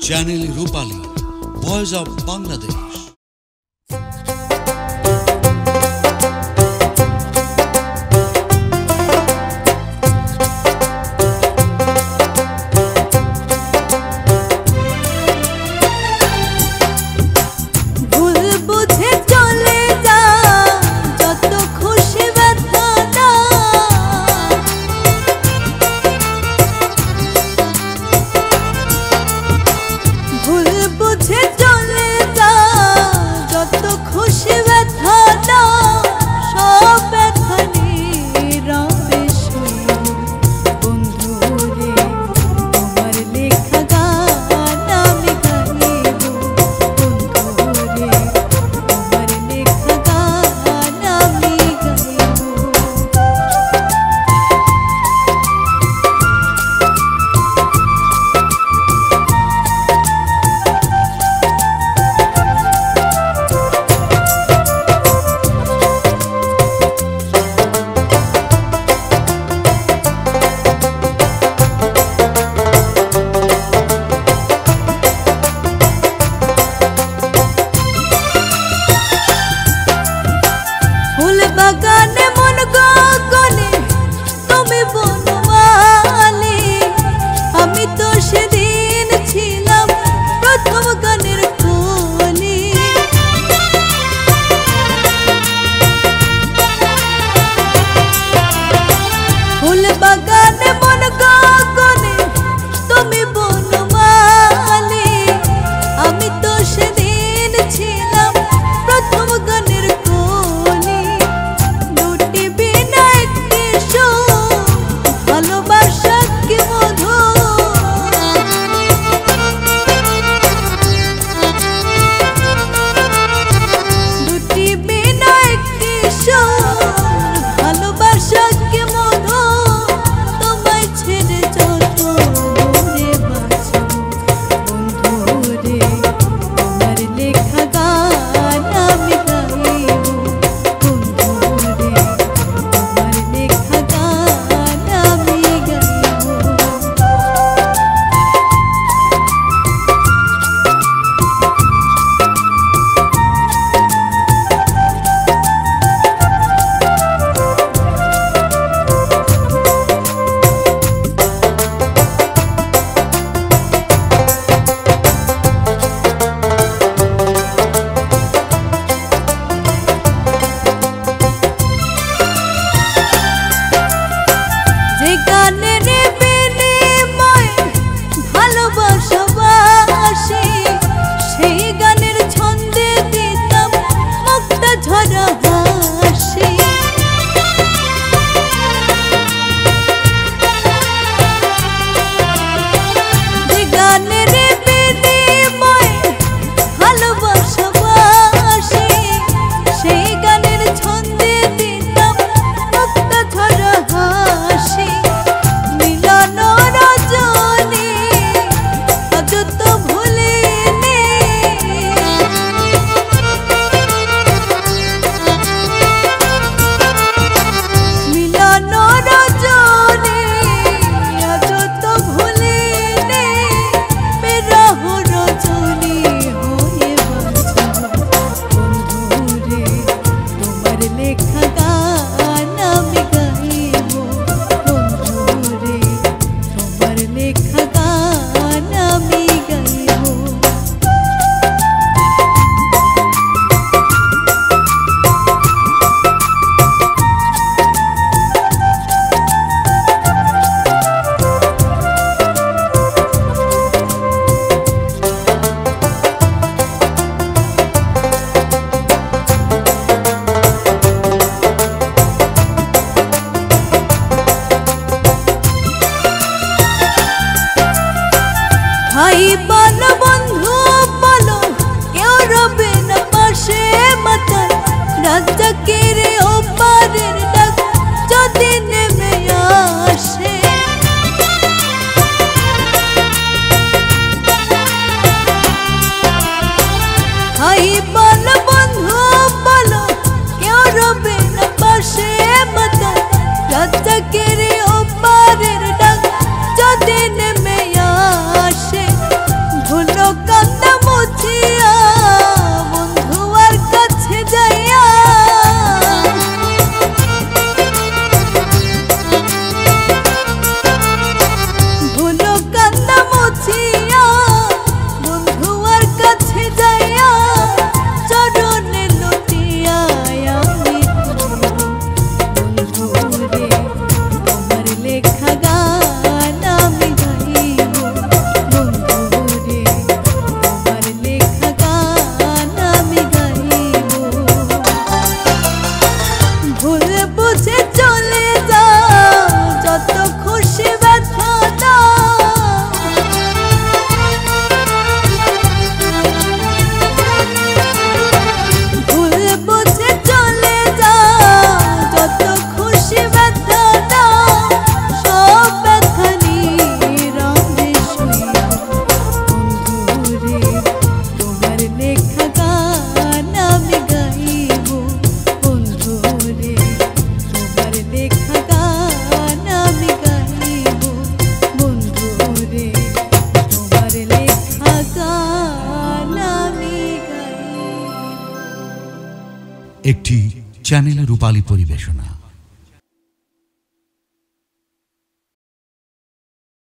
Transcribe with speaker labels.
Speaker 1: Channel Rupali voice of Bangladesh
Speaker 2: भाई
Speaker 3: একটি channel রূপালী পরিবেশনা।